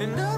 and I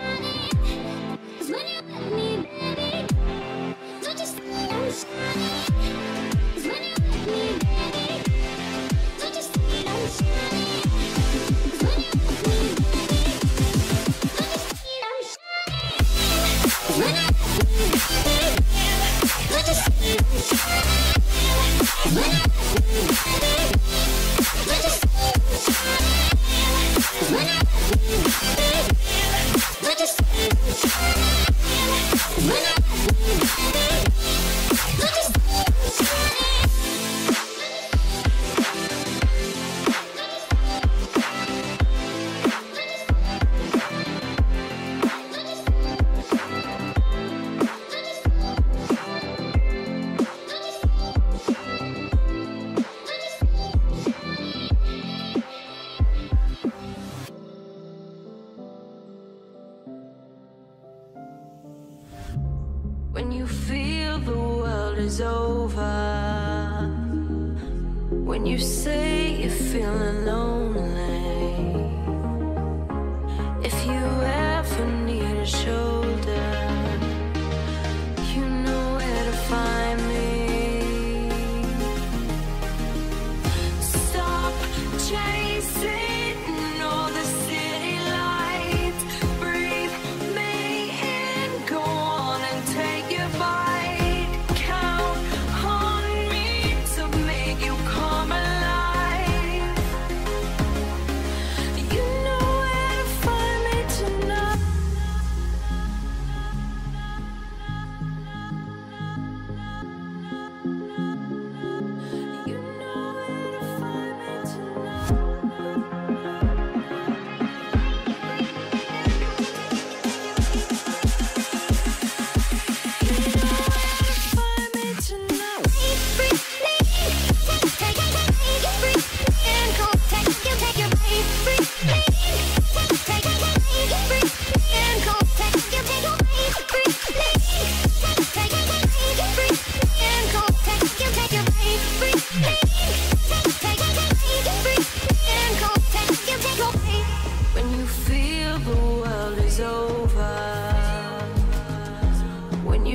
Thank.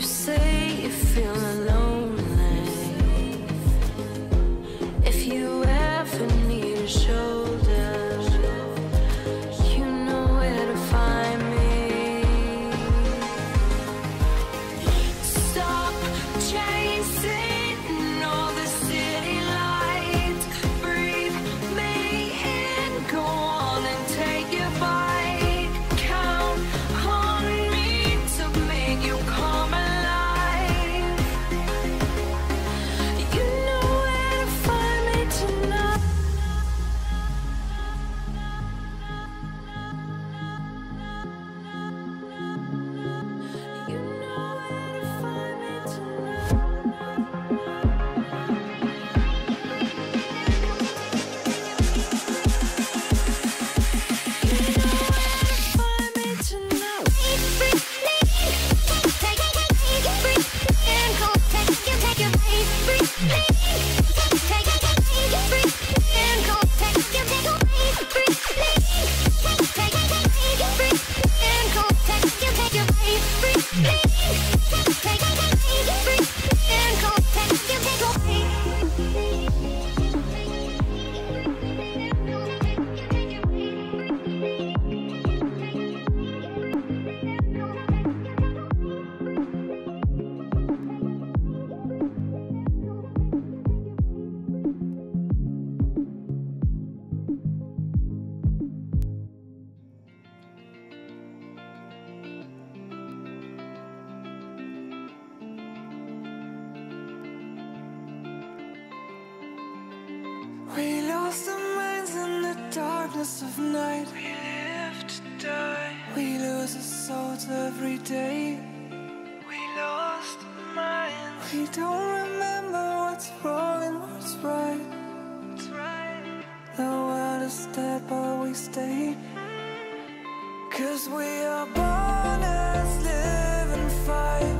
you say of night. We live to die. We lose our souls every day. We lost our minds. We don't remember what's wrong and what's right, what's right. The world is dead but we stay. Cause we are born as and fight.